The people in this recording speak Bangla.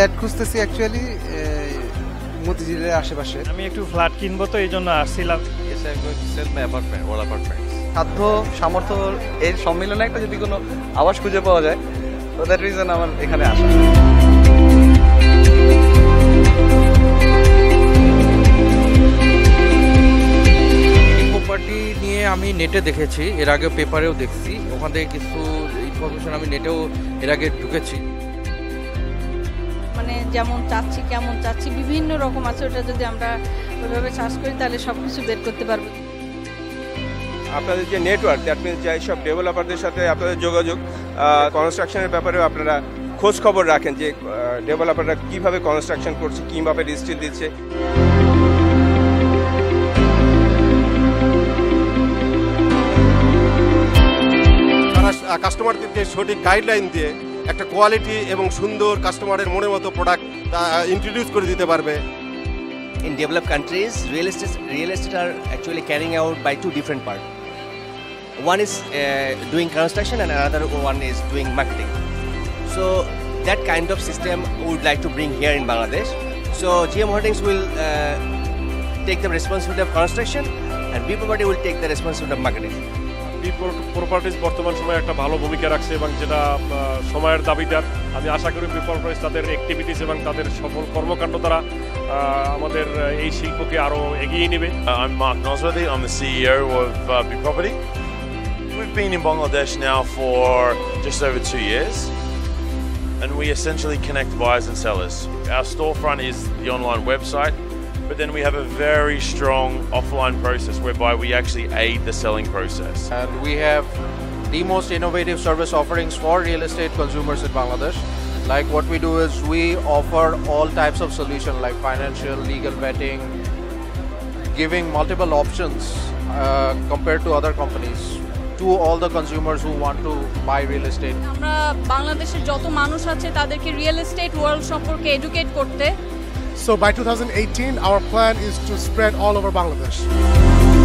অ্যাকচুয়ালি মতিঝিলের আশেপাশে। আমি একটু ফ্ল্যাট কিনবো তো এই জন্য আসছিলাম. সাধ্য সামর্থ্য এর সম্মিলনে একটা যদি কোনো আবাস খুঁজে পাওয়া যায় তো দ্যাট রিজন আমার এখানে আসা। প্রপার্টি নিয়ে আমি নেটে দেখেছি এর আগে পেপারেও দেখছি ওখান থেকে কিছু ইনফরমেশন আমি নেটেও এর আগে ঢুকেছি। মানে যেমন চাচ্ছি কেমন চাচ্ছি বিভিন্ন রকম আছে ওটা যদি আমরা ওইভাবে চাষ করি তাহলে সব কিছু বের করতে পারব। আপনাদের যে নেটওয়ার্ক দ্যাট মিনস যে সব ডেভেলপারদের সাথে আপনাদের যোগাযোগ কনস্ট্রাকশনের ব্যাপারেও আপনারা খোঁজ খবর রাখেন যে ডেভেলপাররা কীভাবে কনস্ট্রাকশন করছে কীভাবে রিস্টিল দিচ্ছে। কাস্টমারদেরকে সঠিক গাইডলাইন দিয়ে একটা কোয়ালিটি এবং সুন্দর কাস্টমারের মনে মতো প্রোডাক্ট ইন্ট্রোডিউস করে দিতে পারবে। In develop countries real estate real estate are actually carrying out by two different part one is doing construction and other one is doing marketing so that kind of system would like to bring here in Bangladesh so GM holdings will take the responsibility of construction and B property will take the responsibility of marketing properties বর্তমান সময়ে একটা ভালো ভূমিকা রাখছে এবং যেটা সময়ের দাবিদার আমি আশা করি প্রপার্টিজ তাদের অ্যাক্টিভিটিস এবং তাদের সফল কর্মকাণ্ড দ্বারা আমাদের এই শিল্পকে আরও এগিয়ে নেবে I'm Mark Nosworthy. I'm the CEO of uh, B Property. We've been in Bangladesh now for just over two years, and we essentially connect buyers and sellers. Our storefront is the online website, but then we have a very strong offline process whereby we actually aid the selling process. And we have the most innovative service offerings for real estate consumers in Bangladesh. Like what we do is we offer all types of solution like financial, legal vetting, giving multiple options uh, compared to other companies to all the consumers who want to buy real estate. আমরা বাংলাদেশের যত মানুষ আছে তাদেরকে রিয়েল এস্টেট ওয়ার্ল্ড সম্পর্কে এডুকেট করতে so by 2018, our plan is to spread all over Bangladesh.